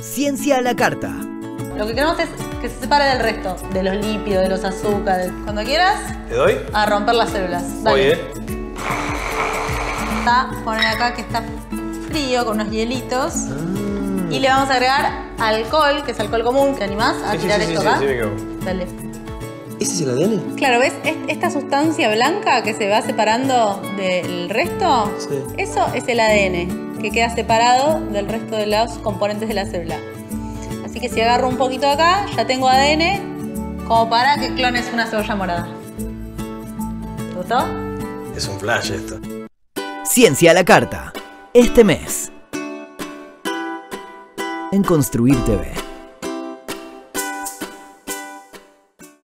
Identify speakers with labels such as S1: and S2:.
S1: Ciencia a la carta.
S2: Lo que queremos es que se separe del resto, de los lípidos, de los azúcares. Cuando quieras,
S3: ¿Te doy?
S2: a romper las células.
S3: Voy,
S2: Dale.
S3: ¿eh?
S2: Está, poner acá que está frío con unos hielitos. Y le vamos a agregar alcohol, que es alcohol común. ¿Te animás a
S3: Sí, sí,
S2: tirar
S3: sí,
S2: esto
S3: sí,
S2: acá?
S3: sí, me quedo.
S2: Dale.
S4: ¿Ese es el ADN?
S2: Claro, ¿ves? Es- Esta sustancia blanca que se va separando del resto,
S4: Sí.
S2: eso es el ADN, que queda separado del resto de los componentes de la célula. Así que si agarro un poquito acá, ya tengo ADN como para que clones una cebolla morada. ¿Te gustó?
S3: Es un flash esto.
S1: Ciencia a la carta. Este mes. En Construir TV.